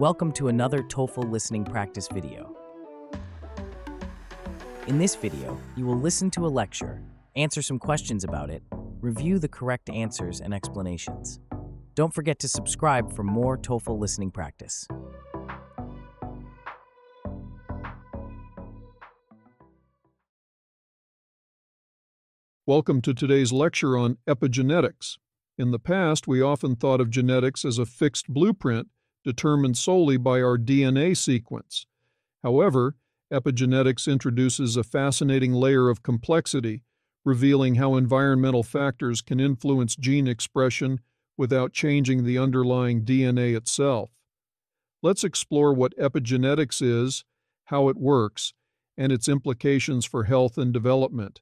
Welcome to another TOEFL listening practice video. In this video, you will listen to a lecture, answer some questions about it, review the correct answers and explanations. Don't forget to subscribe for more TOEFL listening practice. Welcome to today's lecture on epigenetics. In the past, we often thought of genetics as a fixed blueprint determined solely by our DNA sequence. However, epigenetics introduces a fascinating layer of complexity, revealing how environmental factors can influence gene expression without changing the underlying DNA itself. Let's explore what epigenetics is, how it works, and its implications for health and development.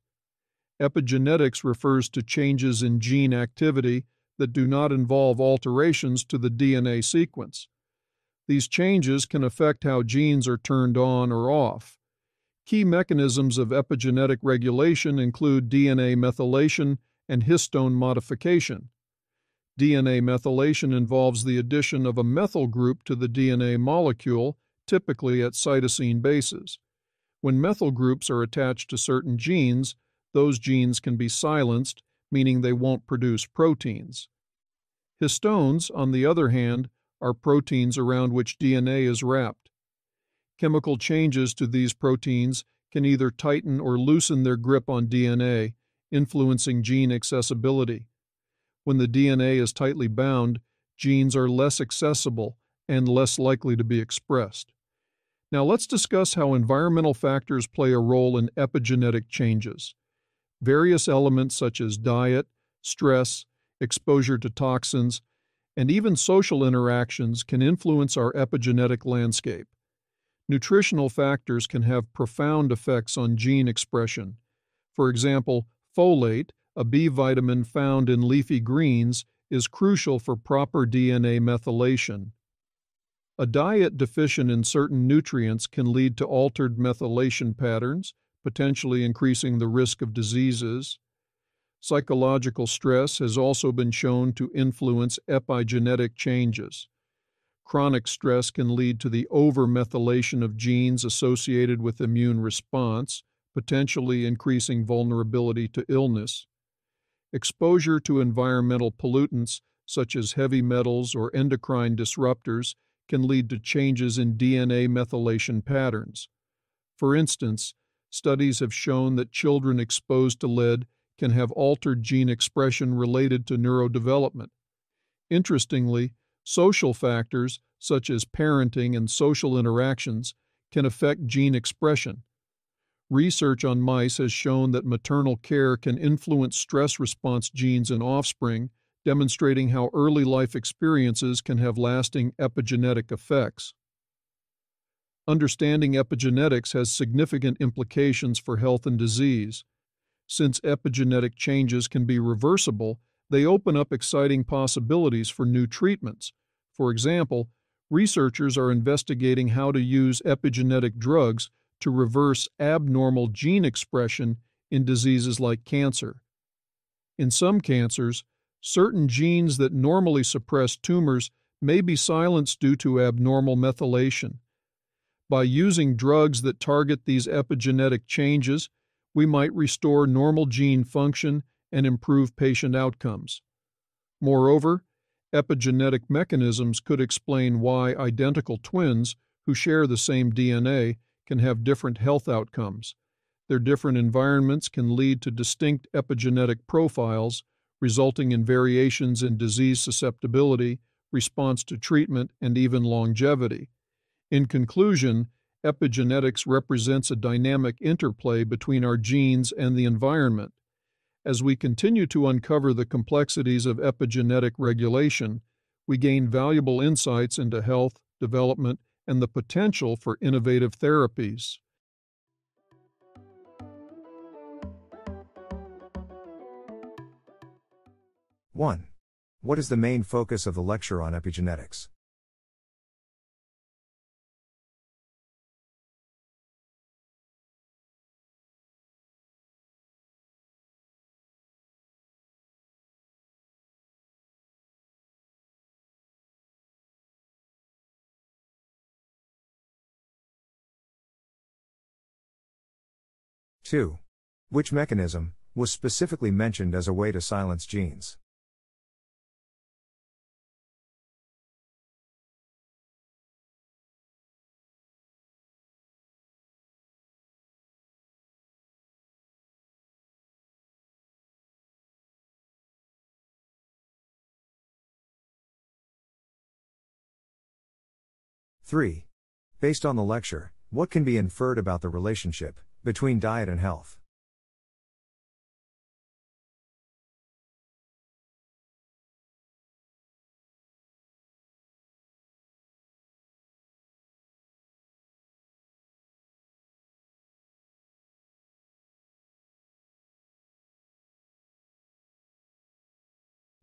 Epigenetics refers to changes in gene activity that do not involve alterations to the DNA sequence. These changes can affect how genes are turned on or off. Key mechanisms of epigenetic regulation include DNA methylation and histone modification. DNA methylation involves the addition of a methyl group to the DNA molecule, typically at cytosine bases. When methyl groups are attached to certain genes, those genes can be silenced, meaning they won't produce proteins. Histones, on the other hand, are proteins around which DNA is wrapped. Chemical changes to these proteins can either tighten or loosen their grip on DNA, influencing gene accessibility. When the DNA is tightly bound, genes are less accessible and less likely to be expressed. Now let's discuss how environmental factors play a role in epigenetic changes. Various elements such as diet, stress, exposure to toxins, and even social interactions can influence our epigenetic landscape. Nutritional factors can have profound effects on gene expression. For example, folate, a B vitamin found in leafy greens, is crucial for proper DNA methylation. A diet deficient in certain nutrients can lead to altered methylation patterns, potentially increasing the risk of diseases. Psychological stress has also been shown to influence epigenetic changes. Chronic stress can lead to the overmethylation of genes associated with immune response, potentially increasing vulnerability to illness. Exposure to environmental pollutants, such as heavy metals or endocrine disruptors, can lead to changes in DNA methylation patterns. For instance, studies have shown that children exposed to lead can have altered gene expression related to neurodevelopment. Interestingly, social factors, such as parenting and social interactions, can affect gene expression. Research on mice has shown that maternal care can influence stress response genes in offspring, demonstrating how early life experiences can have lasting epigenetic effects. Understanding epigenetics has significant implications for health and disease. Since epigenetic changes can be reversible, they open up exciting possibilities for new treatments. For example, researchers are investigating how to use epigenetic drugs to reverse abnormal gene expression in diseases like cancer. In some cancers, certain genes that normally suppress tumors may be silenced due to abnormal methylation. By using drugs that target these epigenetic changes, we might restore normal gene function and improve patient outcomes. Moreover, epigenetic mechanisms could explain why identical twins who share the same DNA can have different health outcomes. Their different environments can lead to distinct epigenetic profiles, resulting in variations in disease susceptibility, response to treatment, and even longevity. In conclusion, Epigenetics represents a dynamic interplay between our genes and the environment. As we continue to uncover the complexities of epigenetic regulation, we gain valuable insights into health, development, and the potential for innovative therapies. One. What is the main focus of the lecture on epigenetics? 2. Which mechanism was specifically mentioned as a way to silence genes? Three. Based on the lecture, what can be inferred about the relationship between diet and health?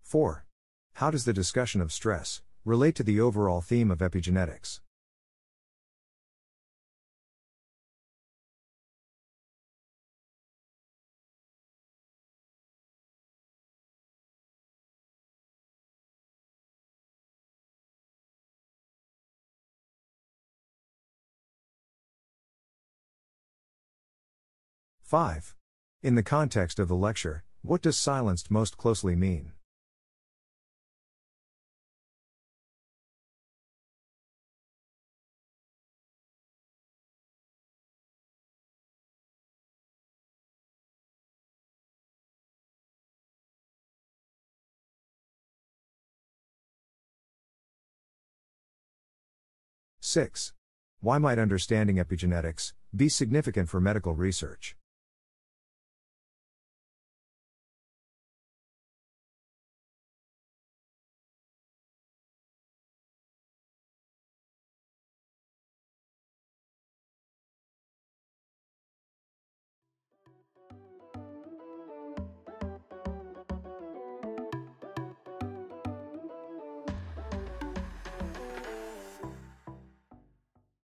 Four. How does the discussion of stress relate to the overall theme of epigenetics? Five. In the context of the lecture, what does silenced most closely mean? Six. Why might understanding epigenetics be significant for medical research?